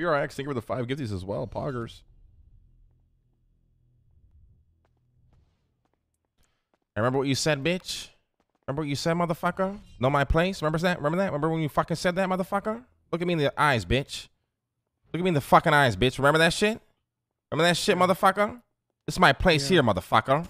WRX, thank you for the five gifties as well. Poggers. I remember what you said, bitch. Remember what you said, motherfucker? Know my place? Remember that? Remember that? Remember when you fucking said that, motherfucker? Look at me in the eyes, bitch. Look at me in the fucking eyes, bitch. Remember that shit? Remember that shit, motherfucker? This is my place here, motherfucker.